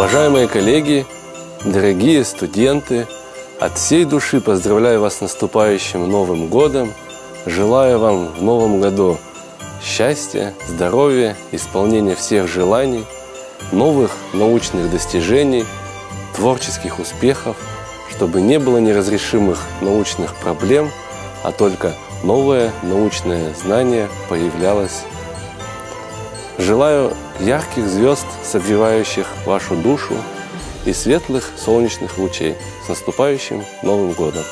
Уважаемые коллеги, дорогие студенты, от всей души поздравляю вас с наступающим Новым годом. Желаю вам в Новом году счастья, здоровья, исполнения всех желаний, новых научных достижений, творческих успехов, чтобы не было неразрешимых научных проблем, а только новое научное знание появлялось. Желаю ярких звезд, согревающих вашу душу, и светлых солнечных лучей. С наступающим Новым годом!